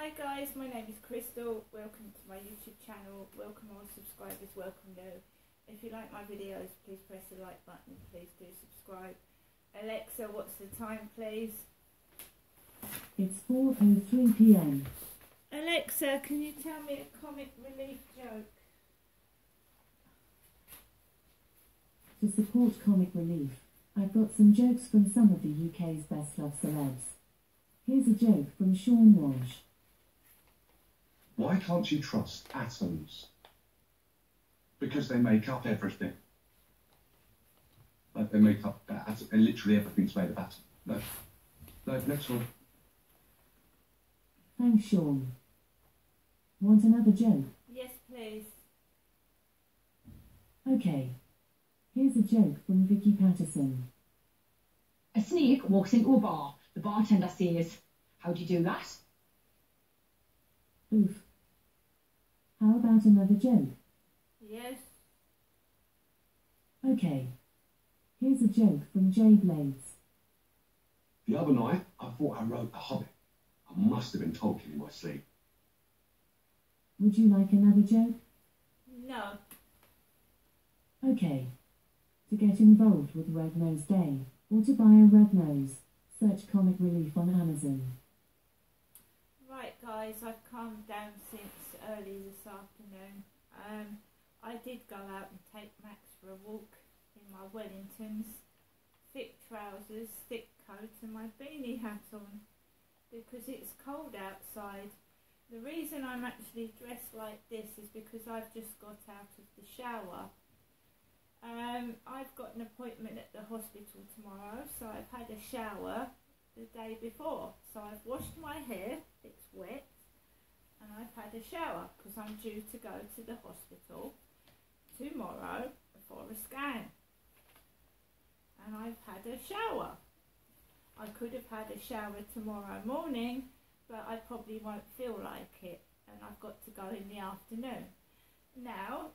Hi guys, my name is Crystal. Welcome to my YouTube channel. Welcome all subscribers, welcome new. If you like my videos, please press the like button. Please do subscribe. Alexa, what's the time, please? It's 4.03 pm. Alexa, can you tell me a comic relief joke? To support comic relief, I've got some jokes from some of the UK's best loved celebs. Here's a joke from Sean Walsh. Why can't you trust atoms? Because they make up everything. Like they make up uh, atom, and literally everything's made of atoms. No. No, next one. Thanks, Sean. Want another joke? Yes, please. Okay. Here's a joke from Vicky Pattison. A snake walks into a bar. The bartender says, How do you do that? Oof. How about another joke? Yes. Okay. Here's a joke from Jay Blades. The other night, I thought I wrote The Hobbit. I must have been talking in my sleep. Would you like another joke? No. Okay. To get involved with Red Nose Day or to buy a red nose, search Comic Relief on Amazon. Right, guys, I've calmed down since early this afternoon. Um, I did go out and take Max for a walk in my Wellingtons, thick trousers, thick coat, and my beanie hat on because it's cold outside. The reason I'm actually dressed like this is because I've just got out of the shower. Um, I've got an appointment at the hospital tomorrow, so I've had a shower the day before. So I've washed my hair, had a shower because I'm due to go to the hospital tomorrow for a scan. And I've had a shower. I could have had a shower tomorrow morning, but I probably won't feel like it, and I've got to go in the afternoon. Now,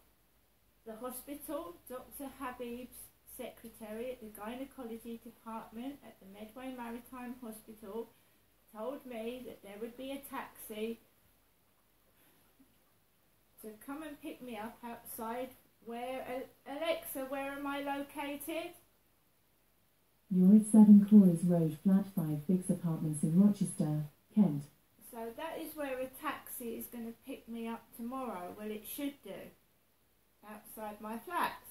the hospital, Dr. Habib's secretary at the gynecology department at the Medway Maritime Hospital told me that there would be a taxi to come and pick me up outside where Alexa, where am I located? You're at 7 Coys Road, Flat 5, Biggs Apartments in Rochester, Kent. So that is where a taxi is going to pick me up tomorrow. Well, it should do. Outside my flats.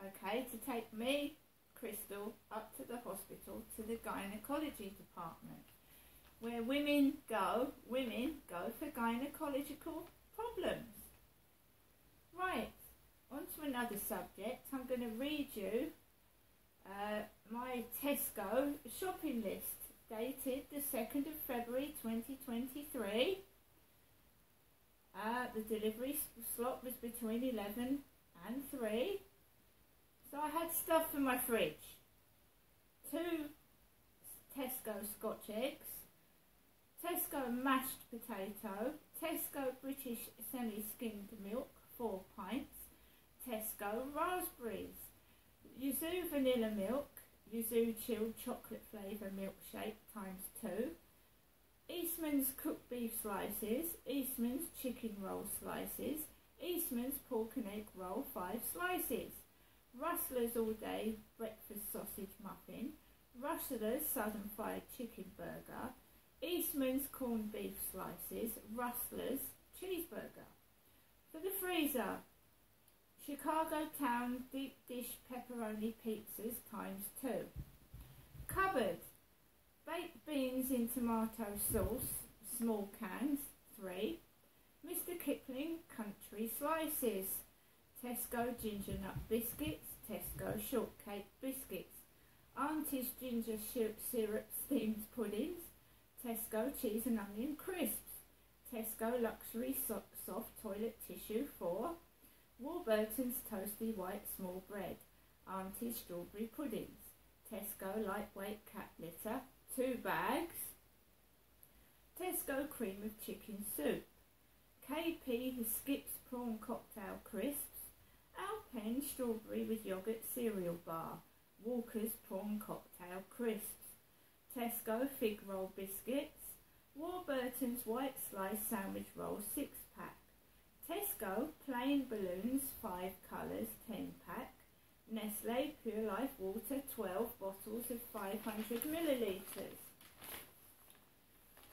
Okay, to take me, Crystal, up to the hospital to the gynecology department. Where women go, women go for gynecological problems. Right, on to another subject. I'm going to read you uh, my Tesco shopping list dated the 2nd of February 2023. Uh, the delivery slot was between 11 and 3. So I had stuff in my fridge. Two Tesco Scotch eggs, Tesco mashed potato, Tesco British semi-skimmed milk, 4 pints, Tesco raspberries, Yazoo vanilla milk, Yazoo chilled chocolate flavour milkshake times 2, Eastman's cooked beef slices, Eastman's chicken roll slices, Eastman's pork and egg roll 5 slices, Rustler's all day breakfast sausage muffin, Rustler's southern fried chicken burger, Eastman's corned beef slices, Rustler's cheeseburger. For the freezer, Chicago Town deep dish pepperoni pizzas times two. Cupboard, baked beans in tomato sauce, small cans, three. Mr. Kipling country slices. Tesco ginger nut biscuits, Tesco shortcake biscuits, Aunty's ginger syrup steamed puddings, Tesco cheese and onion crisps, Tesco luxury soft, soft toilet tissue for Warburton's toasty white small bread, Aunty's strawberry puddings, Tesco lightweight cat litter, two bags, Tesco cream of chicken soup, KP Skips prawn cocktail crisps, Alpen strawberry with yoghurt cereal bar, Walker's prawn cocktail crisps, Tesco fig roll biscuits, Warburton's white slice sandwich roll 6 pack. Tesco plain balloons 5 colours 10 pack. Nestle Pure Life Water 12 bottles of 500 millilitres.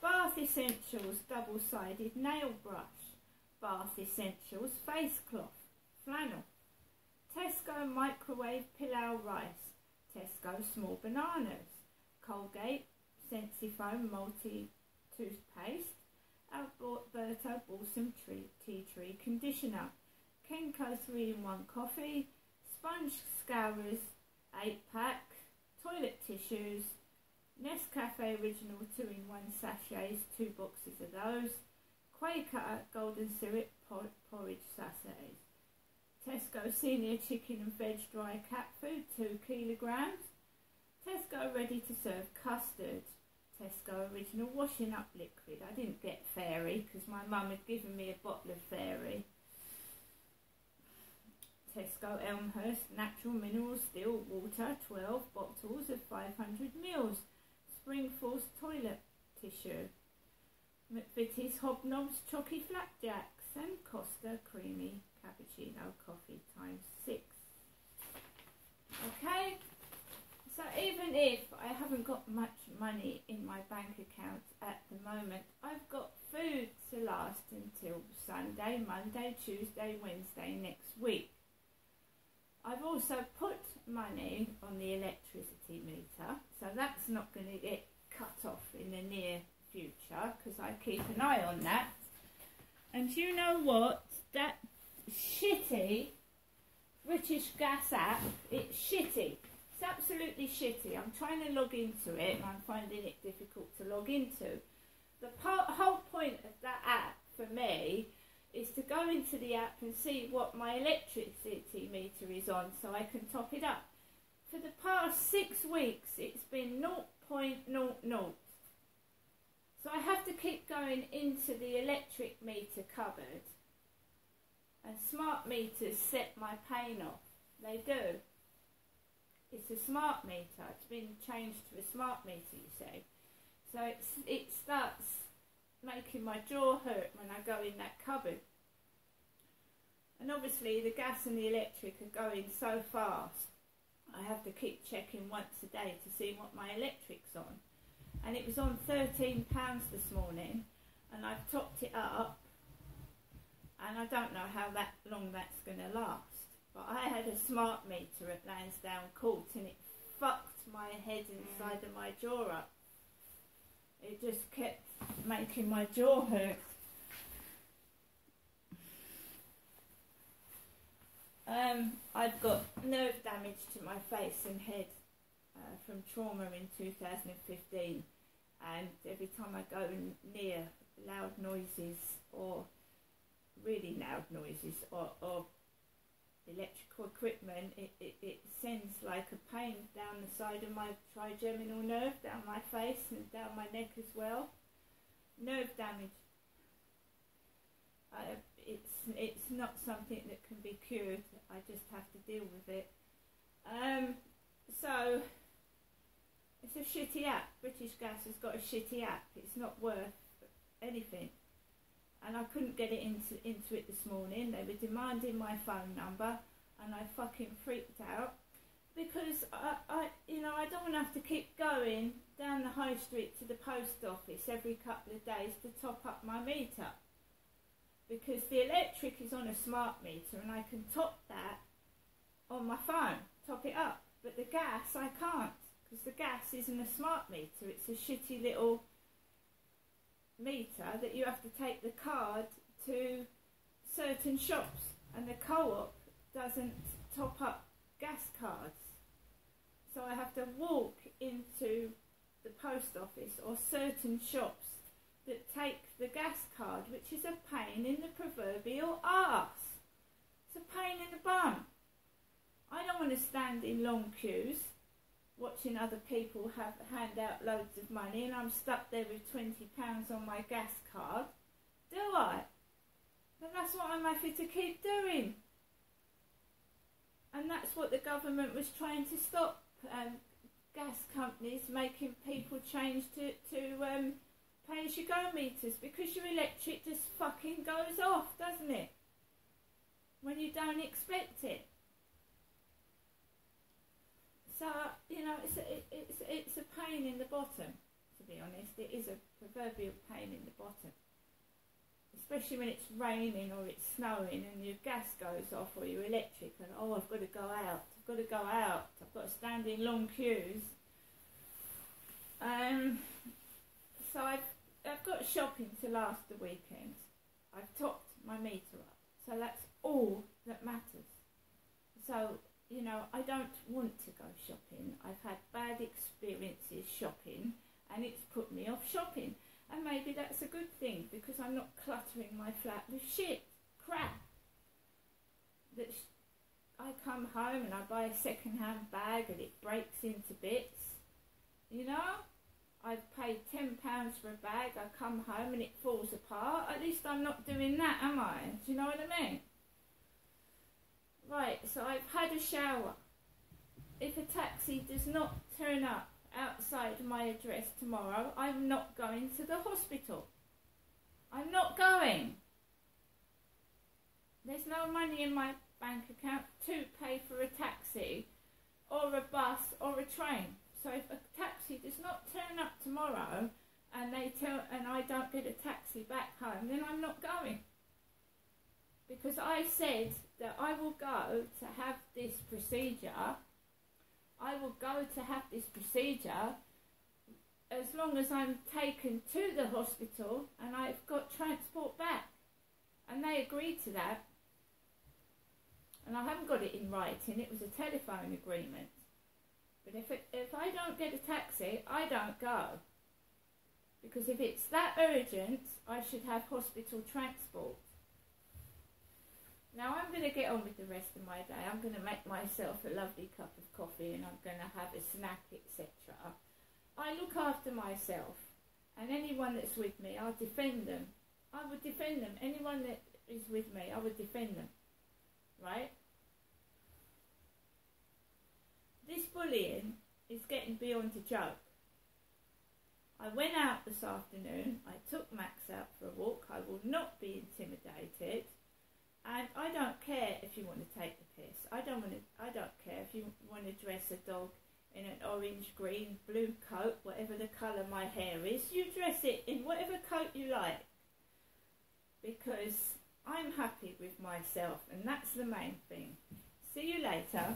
Bath Essentials double sided nail brush. Bath Essentials face cloth. Flannel. Tesco microwave pilau rice. Tesco small bananas. Colgate Sensifoam multi toothpaste. Alberto Balsam tree, tea tree conditioner. Kenco 3 in 1 coffee. Sponge scourers 8 pack. Toilet tissues. Nescafe Original 2 in 1 sachets, 2 boxes of those. Quaker Golden Syrup por porridge sachets. Tesco Senior Chicken and Veg Dry Cat Food 2 kilograms. Tesco Ready to Serve Custard. Tesco Original Washing Up Liquid. I didn't get Fairy because my mum had given me a bottle of Fairy. Tesco Elmhurst Natural Mineral Still Water 12 bottles of 500 mils. Spring Force Toilet Tissue. McVitie's Hobnobs Chalky Flapjacks and Costa Creamy Cappuccino Coffee times 6. Okay, so even if I haven't got much money in my bank account at the moment, I've got food to last until Sunday, Monday, Tuesday, Wednesday next week. I've also put money on the electricity meter, so that's not going to get cut off in the near future because I keep an eye on that. And you know what? That shitty British Gas app, it's shitty. It's absolutely shitty. I'm trying to log into it and I'm finding it difficult to log into. The whole point of that app for me is to go into the app and see what my electricity meter is on so I can top it up. For the past six weeks, it's been 0.00. So I have to keep going into the electric meter cupboard. And smart meters set my pain off. They do. It's a smart meter. It's been changed to a smart meter, you see. So it's, it starts making my jaw hurt when I go in that cupboard. And obviously the gas and the electric are going so fast, I have to keep checking once a day to see what my electric's on. And it was on £13 this morning, and I've topped it up, and I don't know how that long that's going to last. But I had a smart meter at Lansdowne Court, and it fucked my head inside of my jaw up. It just kept making my jaw hurt. Um, I've got nerve damage to my face and head uh, from trauma in 2015, and every time I go near loud noises or really loud noises or, or electrical equipment, it, it, it sends like a pain down the side of my trigeminal nerve, down my face and down my neck as well. Nerve damage. I, it's it's not something that can be cured. I just have to deal with it. Um, so it's a shitty app. British Gas has got a shitty app. It's not worth anything. And I couldn't get it into into it this morning. They were demanding my phone number, and I fucking freaked out because I, I you know I don't want to have to keep going down the high street to the post office every couple of days to top up my meter because the electric is on a smart meter and I can top that on my phone, top it up. But the gas, I can't because the gas isn't a smart meter. It's a shitty little meter that you have to take the card to certain shops, and the co-op doesn't top up gas cards. So I have to walk into the post office or certain shops that take the gas card, which is a pain in the proverbial arse. It's a pain in the bum. I don't want to stand in long queues watching other people have hand out loads of money and I'm stuck there with twenty pounds on my gas card. Do I? But that's what I'm happy to keep doing. And that's what the government was trying to stop um, gas companies making people change to, to um, pay as you go meters because your electric just fucking goes off, doesn't it? When you don't expect it. So, you know, it's a, it, it's, it's a pain in the bottom, to be honest. It is a proverbial pain in the bottom. Especially when it's raining or it's snowing and your gas goes off or your electric and, oh, I've got to go out, I've got to go out, I've got to stand in long queues. Um, so I've, I've got shopping to last the weekend. I've topped my meter up. So that's all that matters. So, you know, I don't want to go shopping. I've had bad experiences shopping and it's put me off shopping. And maybe that's a good thing because I'm not cluttering my flat with shit, crap. That I come home and I buy a second-hand bag and it breaks into bits. You know, I've paid ten pounds for a bag. I come home and it falls apart. At least I'm not doing that, am I? Do you know what I mean? Right. So I've had a shower. If a taxi does not turn up outside my address tomorrow, I'm not going to the hospital. I'm not going. There's no money in my bank account to pay for a taxi or a bus or a train. So if a taxi does not turn up tomorrow and they tell and I don't get a taxi back home, then I'm not going. Because I said that I will go to have this procedure To have this procedure as long as I'm taken to the hospital and I've got transport back. And they agreed to that. And I haven't got it in writing, it was a telephone agreement. But if, it, if I don't get a taxi, I don't go. Because if it's that urgent, I should have hospital transport. Now I'm going to get on with the rest of my day. I'm going to make myself a lovely cup of coffee and I'm going to have a snack, etc. I look after myself and anyone that's with me, I'll defend them. I would defend them. Anyone that is with me, I would defend them. Right? This bullying is getting beyond a joke. I went out this afternoon. I took Max out for a walk. I will not be intimidated. And I don't care if you want to take the piss. I don't want to. I don't care if you want to dress a dog in an orange, green, blue coat, whatever the colour my hair is. You dress it in whatever coat you like. Because I'm happy with myself, and that's the main thing. See you later.